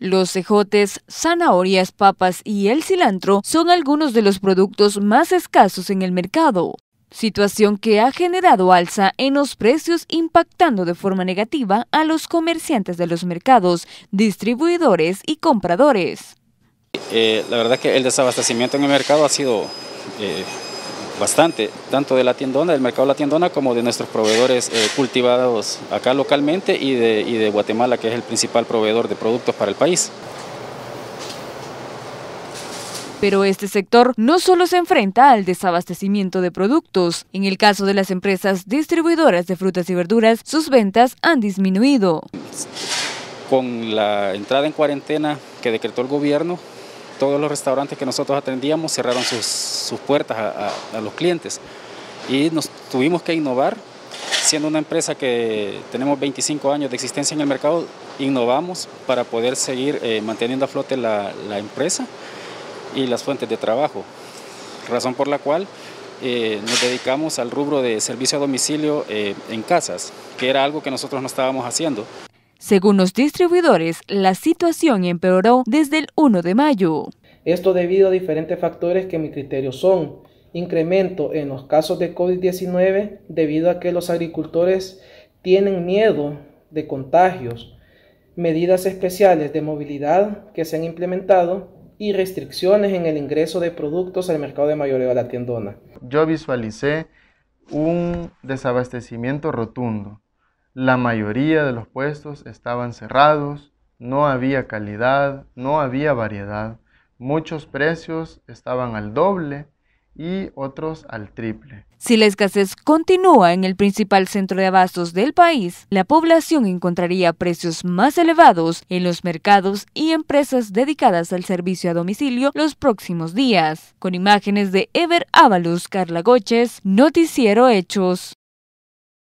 Los cejotes, zanahorias, papas y el cilantro son algunos de los productos más escasos en el mercado, situación que ha generado alza en los precios impactando de forma negativa a los comerciantes de los mercados, distribuidores y compradores. Eh, la verdad que el desabastecimiento en el mercado ha sido eh, bastante, tanto de la tiendona, del mercado de la tiendona, como de nuestros proveedores eh, cultivados acá localmente y de, y de Guatemala, que es el principal proveedor de productos para el país. Pero este sector no solo se enfrenta al desabastecimiento de productos. En el caso de las empresas distribuidoras de frutas y verduras, sus ventas han disminuido. Con la entrada en cuarentena que decretó el gobierno, todos los restaurantes que nosotros atendíamos cerraron sus, puertas a, los clientes y nos tuvimos que innovar, siendo una empresa que tenemos 25 años de existencia en el mercado, innovamos para poder seguir eh, manteniendo a flote la, empresa y las fuentes de trabajo, razón por la cual eh, nos dedicamos al rubro de servicio a domicilio eh, en casas, que era algo que nosotros no estábamos haciendo. Según los distribuidores, la situación empeoró desde el 1 de mayo. Esto debido a diferentes factores que mi criterio son incremento en los casos de COVID-19 debido a que los agricultores tienen miedo de contagios, medidas especiales de movilidad que se han implementado y restricciones en el ingreso de productos al mercado de mayoreo de la tiendona. Yo visualicé un desabastecimiento rotundo la mayoría de los puestos estaban cerrados, no había calidad, no había variedad, muchos precios estaban al doble y otros al triple. Si la escasez continúa en el principal centro de abastos del país, la población encontraría precios más elevados en los mercados y empresas dedicadas al servicio a domicilio los próximos días. Con imágenes de Ever Ábalos, Carla Goches, Noticiero Hechos.